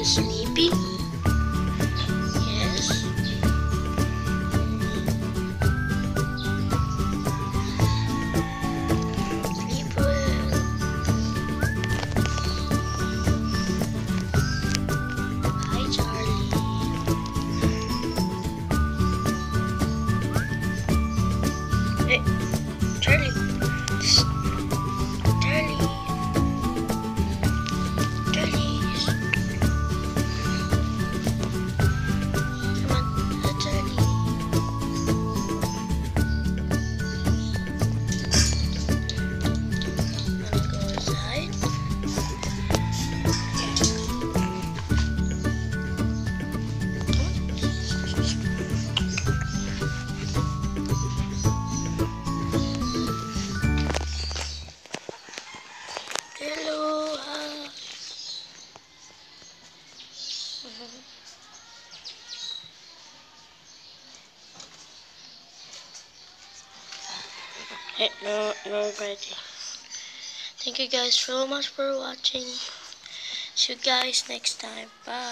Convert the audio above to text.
Is sleepy? Hello. Hey, no, no. Thank you guys so much for watching. See you guys next time. Bye.